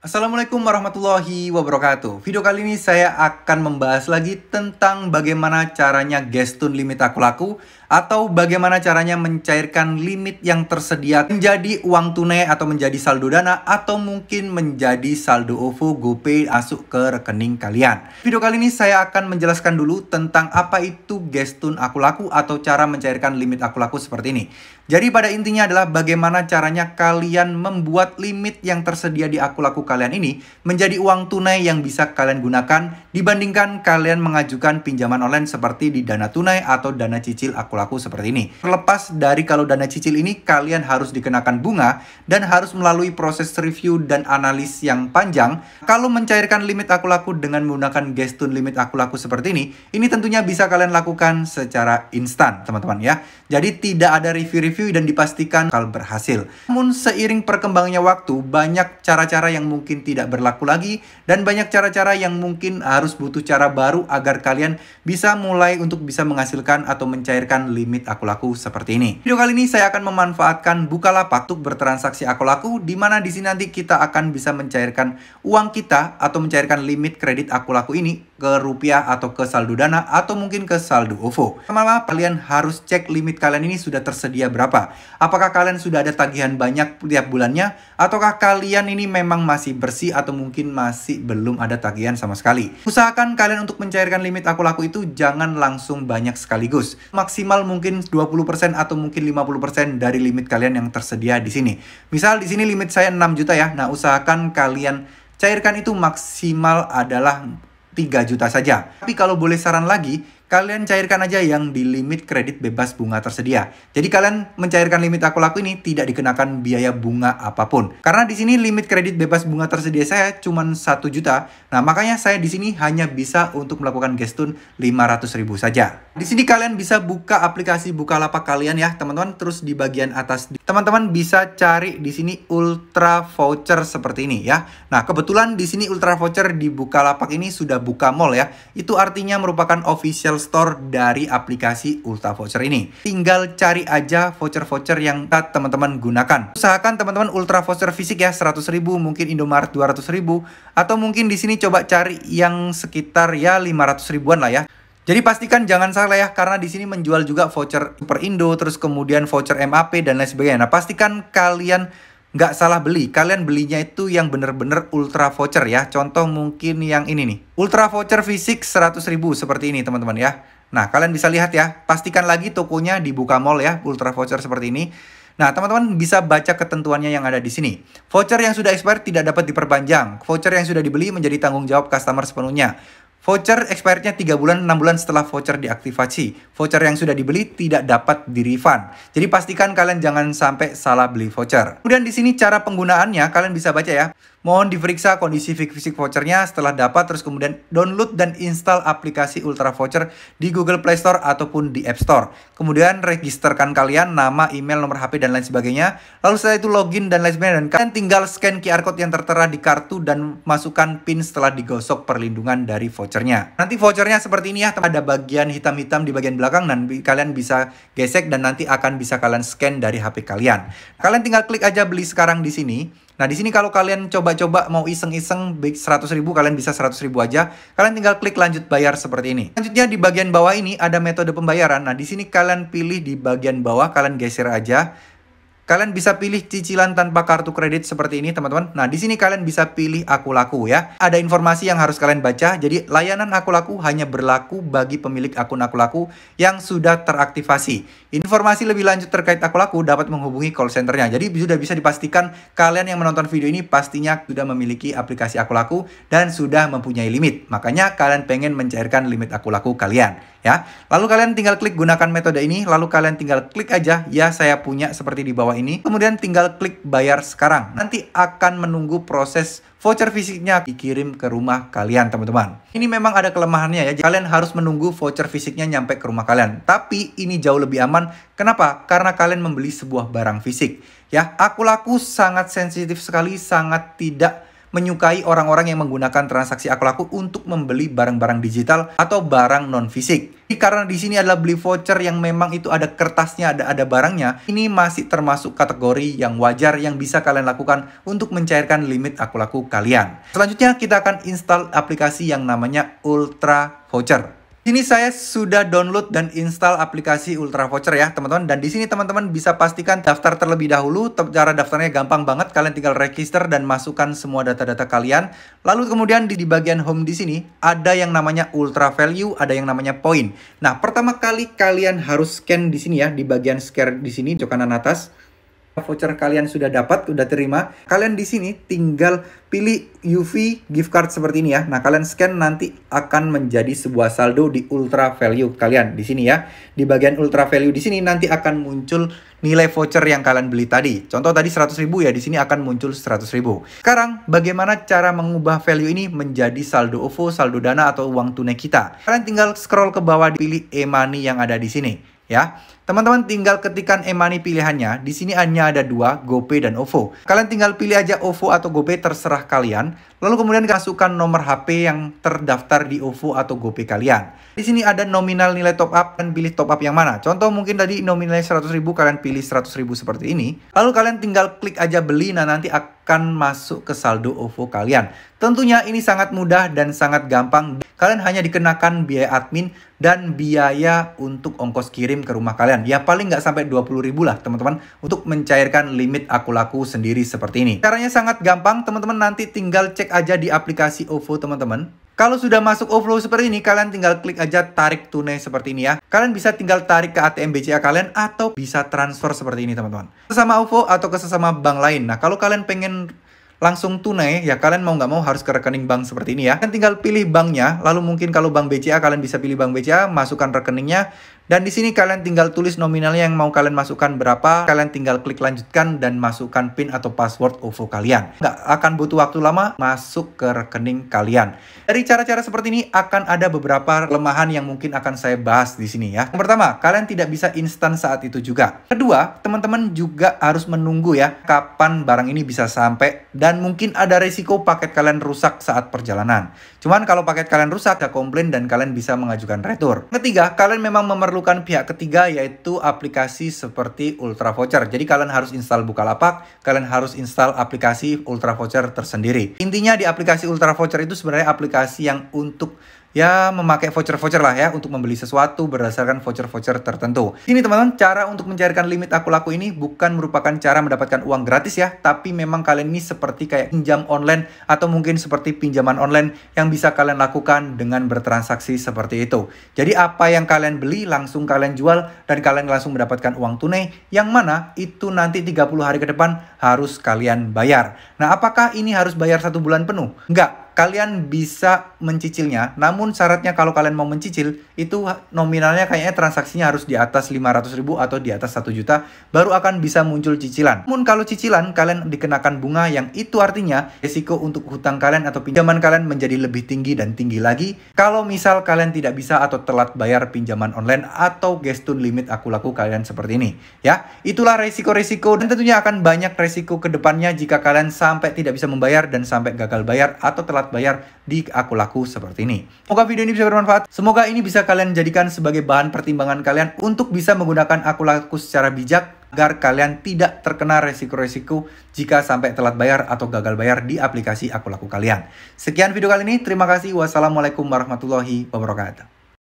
Assalamualaikum warahmatullahi wabarakatuh. Video kali ini saya akan membahas lagi tentang bagaimana caranya gestun limit aku laku Atau bagaimana caranya mencairkan limit yang tersedia menjadi uang tunai atau menjadi saldo dana Atau mungkin menjadi saldo OVO GoPay masuk ke rekening kalian. Video kali ini saya akan menjelaskan dulu tentang apa itu gestun aku laku Atau cara mencairkan limit aku laku seperti ini. Jadi pada intinya adalah bagaimana caranya kalian membuat limit yang tersedia di aku laku kalian ini menjadi uang tunai yang bisa kalian gunakan dibandingkan kalian mengajukan pinjaman online seperti di dana tunai atau dana cicil aku laku seperti ini. Terlepas dari kalau dana cicil ini kalian harus dikenakan bunga dan harus melalui proses review dan analis yang panjang, kalau mencairkan limit aku laku dengan menggunakan gestun limit aku laku seperti ini, ini tentunya bisa kalian lakukan secara instan teman-teman ya. Jadi tidak ada review-review dan dipastikan bakal berhasil. Namun seiring perkembangannya waktu, banyak cara-cara yang tidak berlaku lagi dan banyak cara-cara yang mungkin harus butuh cara baru agar kalian bisa mulai untuk bisa menghasilkan atau mencairkan limit aku laku seperti ini. Video kali ini saya akan memanfaatkan Bukalapak untuk bertransaksi aku laku di mana di sini nanti kita akan bisa mencairkan uang kita atau mencairkan limit kredit aku laku ini ke rupiah atau ke saldo dana atau mungkin ke saldo OVO. Pertama, kalian harus cek limit kalian ini sudah tersedia berapa. Apakah kalian sudah ada tagihan banyak tiap bulannya ataukah kalian ini memang masih bersih atau mungkin masih belum ada tagihan sama sekali. Usahakan kalian untuk mencairkan limit aku laku itu jangan langsung banyak sekaligus. Maksimal mungkin 20% atau mungkin 50% dari limit kalian yang tersedia di sini. Misal di sini limit saya 6 juta ya. Nah, usahakan kalian cairkan itu maksimal adalah 3 juta saja. Tapi kalau boleh saran lagi, kalian cairkan aja yang di limit kredit bebas bunga tersedia. Jadi kalian mencairkan limit aku laku ini tidak dikenakan biaya bunga apa pun. Karena di sini limit kredit bebas bunga tersedia saya cuma 1 juta. Nah, makanya saya di sini hanya bisa untuk melakukan gestun 500 ribu saja. Di sini kalian bisa buka aplikasi Bukalapak kalian ya, teman-teman. Terus di bagian atas teman-teman bisa cari di sini Ultra Voucher seperti ini ya. Nah, kebetulan di sini Ultra Voucher di Bukalapak ini sudah buka mall ya. Itu artinya merupakan official Store dari aplikasi Ultra Voucher ini. Tinggal cari aja voucher-voucher yang teman-teman gunakan. Usahakan teman-teman Ultra Voucher fisik ya 100 ribu, mungkin Indomaret 200 ribu, atau mungkin di sini coba cari yang sekitar ya 500 ribuan lah ya. Jadi pastikan jangan salah ya karena di sini menjual juga voucher Super Indo terus kemudian voucher MAP dan lain sebagainya. Nah, pastikan kalian nggak salah beli. Kalian belinya itu yang bener-bener ultra voucher ya. Contoh mungkin yang ini nih. Ultra voucher fisik 100 ribu seperti ini teman-teman ya. Nah kalian bisa lihat ya. Pastikan lagi tokonya dibuka mall ya. Ultra voucher seperti ini. Nah, teman-teman bisa baca ketentuannya yang ada di sini. Voucher yang sudah expired tidak dapat diperpanjang. Voucher yang sudah dibeli menjadi tanggung jawab customer sepenuhnya. Voucher expirednya 3 bulan, 6 bulan setelah voucher diaktifasi. Voucher yang sudah dibeli tidak dapat di-refund. Jadi pastikan kalian jangan sampai salah beli voucher. Kemudian di sini cara penggunaannya kalian bisa baca ya. Mohon diperiksa kondisi fisik vouchernya setelah dapat terus kemudian download dan install aplikasi Ultra Voucher di Google Play Store ataupun di App Store. Kemudian registerkan kalian nama, email, nomor HP dan lain sebagainya. Lalu setelah itu login dan lain sebagainya dan kalian tinggal scan QR code yang tertera di kartu dan masukkan PIN setelah digosok perlindungan dari vouchernya. Nanti vouchernya seperti ini ya, ada bagian hitam-hitam di bagian belakang dan kalian bisa gesek dan nanti akan bisa kalian scan dari HP kalian. Kalian tinggal klik aja beli sekarang di sini. Nah, di sini kalau kalian coba-coba mau iseng-iseng 100 ribu, kalian bisa 100 ribu aja. Kalian tinggal klik lanjut bayar seperti ini. Selanjutnya di bagian bawah ini ada metode pembayaran. Nah, di sini kalian pilih di bagian bawah, kalian geser aja. Kalian bisa pilih cicilan tanpa kartu kredit seperti ini, teman-teman. Nah, di sini kalian bisa pilih aku laku ya. Ada informasi yang harus kalian baca. Jadi, layanan aku laku hanya berlaku bagi pemilik akun aku laku yang sudah teraktivasi. Informasi lebih lanjut terkait aku laku dapat menghubungi call centernya. Jadi, sudah bisa dipastikan kalian yang menonton video ini pastinya sudah memiliki aplikasi aku laku dan sudah mempunyai limit. Makanya kalian pengen mencairkan limit aku laku kalian ya. Lalu kalian tinggal klik gunakan metode ini, lalu kalian tinggal klik aja ya saya punya seperti di bawah. Kemudian tinggal klik bayar sekarang. Nanti akan menunggu proses voucher fisiknya dikirim ke rumah kalian, teman-teman. Ini memang ada kelemahannya ya. Kalian harus menunggu voucher fisiknya nyampe ke rumah kalian. Tapi ini jauh lebih aman. Kenapa? Karena kalian membeli sebuah barang fisik. Ya, aku laku sangat sensitif sekali, sangat tidak menyukai orang-orang yang menggunakan transaksi aku laku untuk membeli barang-barang digital atau barang non fisik. Karena di sini adalah beli voucher yang memang itu ada kertasnya, ada ada barangnya, ini masih termasuk kategori yang wajar yang bisa kalian lakukan untuk mencairkan limit aku laku kalian. Selanjutnya kita akan install aplikasi yang namanya Ultra Voucher. Ini saya sudah download dan install aplikasi Ultra Voucher ya teman-teman. Dan di sini teman-teman bisa pastikan daftar terlebih dahulu. Cara daftarnya gampang banget. Kalian tinggal register dan masukkan semua data-data kalian. Lalu kemudian di, di bagian home di sini ada yang namanya Ultra Value ada yang namanya Point. Nah pertama kali kalian harus scan di sini ya di bagian scan di sini cok kanan atas voucher kalian sudah dapat, sudah terima, kalian di sini tinggal pilih UV gift card seperti ini ya. Nah, kalian scan nanti akan menjadi sebuah saldo di Ultra Value kalian di sini ya. Di bagian Ultra Value di sini nanti akan muncul nilai voucher yang kalian beli tadi. Contoh tadi 100.000 ya, di sini akan muncul 100.000. Sekarang, bagaimana cara mengubah value ini menjadi saldo OVO, saldo Dana atau uang tunai kita? Kalian tinggal scroll ke bawah pilih e-money yang ada di sini ya. Teman-teman tinggal ketikkan e-money pilihannya. Di sini hanya ada dua, GoPay dan OVO. Kalian tinggal pilih aja OVO atau GoPay terserah kalian. Lalu kemudian masukkan nomor HP yang terdaftar di OVO atau GoPay kalian. Di sini ada nominal nilai top up dan pilih top up yang mana. Contoh mungkin tadi nominalnya 100.000 kalian pilih 100.000 seperti ini. Lalu kalian tinggal klik aja beli nah nanti akan masuk ke saldo OVO kalian. Tentunya ini sangat mudah dan sangat gampang. Kalian hanya dikenakan biaya admin dan biaya untuk ongkos kirim ke rumah kalian. Ya paling nggak sampai 20 ribu lah teman-teman untuk mencairkan limit aku laku sendiri seperti ini. Caranya sangat gampang teman-teman nanti tinggal cek aja di aplikasi OVO teman-teman. Kalau sudah masuk overflow seperti ini, kalian tinggal klik aja tarik tunai seperti ini ya. Kalian bisa tinggal tarik ke ATM BCA kalian atau bisa transfer seperti ini teman-teman. Sesama OVO atau ke sesama bank lain. Nah, kalau kalian pengen langsung tunai, ya kalian mau nggak mau harus ke rekening bank seperti ini ya. Kalian tinggal pilih banknya, lalu mungkin kalau bank BCA kalian bisa pilih bank BCA, masukkan rekeningnya, dan di sini kalian tinggal tulis nominalnya yang mau kalian masukkan berapa. Kalian tinggal klik lanjutkan dan masukkan PIN atau password OVO kalian. Nggak akan butuh waktu lama masuk ke rekening kalian. Dari cara-cara seperti ini akan ada beberapa kelemahan yang mungkin akan saya bahas di sini ya. Yang pertama, kalian tidak bisa instan saat itu juga. Kedua, teman-teman juga harus menunggu ya kapan barang ini bisa sampai dan mungkin ada resiko paket kalian rusak saat perjalanan. Cuman kalau paket kalian rusak, ada komplain dan kalian bisa mengajukan retur. Ketiga, kalian memang memerlukan memerlukan pihak ketiga yaitu aplikasi seperti Ultra Voucher. Jadi kalian harus install Bukalapak, kalian harus install aplikasi Ultra Voucher tersendiri. Intinya di aplikasi Ultra Voucher itu sebenarnya aplikasi yang untuk ya memakai voucher-voucher lah ya untuk membeli sesuatu berdasarkan voucher-voucher tertentu. Ini teman-teman, cara untuk mencairkan limit aku laku ini bukan merupakan cara mendapatkan uang gratis ya, tapi memang kalian ini seperti kayak pinjam online atau mungkin seperti pinjaman online yang bisa kalian lakukan dengan bertransaksi seperti itu. Jadi apa yang kalian beli langsung kalian jual dan kalian langsung mendapatkan uang tunai yang mana itu nanti 30 hari ke depan harus kalian bayar. Nah, apakah ini harus bayar satu bulan penuh? Enggak, kalian bisa mencicilnya. Namun syaratnya kalau kalian mau mencicil itu nominalnya kayaknya transaksinya harus di atas 500 ribu atau di atas 1 juta baru akan bisa muncul cicilan. Namun kalau cicilan kalian dikenakan bunga yang itu artinya resiko untuk hutang kalian atau pinjaman kalian menjadi lebih tinggi dan tinggi lagi. Kalau misal kalian tidak bisa atau telat bayar pinjaman online atau gestun limit aku laku kalian seperti ini. Ya, itulah resiko-resiko dan tentunya akan banyak resiko ke depannya jika kalian sampai tidak bisa membayar dan sampai gagal bayar atau telat bayar di aku laku seperti ini. Semoga video ini bisa bermanfaat. Semoga ini bisa kalian jadikan sebagai bahan pertimbangan kalian untuk bisa menggunakan aku laku secara bijak agar kalian tidak terkena resiko-resiko jika sampai telat bayar atau gagal bayar di aplikasi aku laku kalian. Sekian video kali ini, terima kasih. Wassalamualaikum warahmatullahi wabarakatuh.